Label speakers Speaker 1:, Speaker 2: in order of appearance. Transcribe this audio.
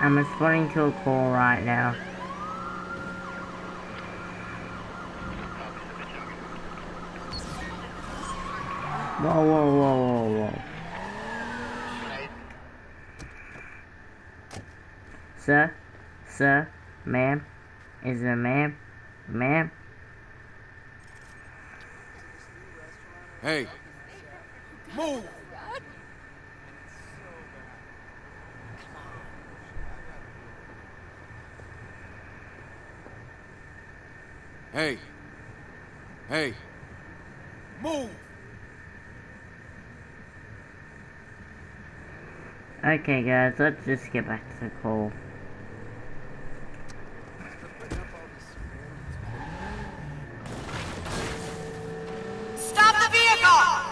Speaker 1: I'm responding to a call right now. Whoa, whoa, whoa, whoa, whoa. Sir? Sir? Ma'am? Is it a ma'am? Ma'am?
Speaker 2: Hey. Move! Hey. Hey. Move!
Speaker 1: Okay guys, let's just get back to the call.
Speaker 3: Stop the vehicle! I repeat, stop